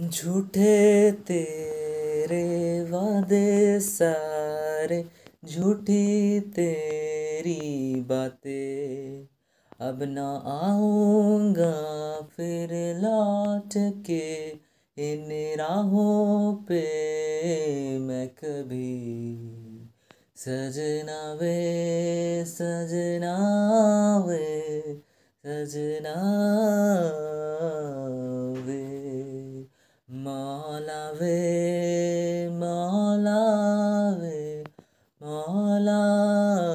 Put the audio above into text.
झूठे तेरे वादे सारे, झूठी तेरी बातें। अब ना आऊँगा फिर लौट के, इन राहों पे मैं कभी सजना वे सजना वे सजना Malave, Malave, Malave.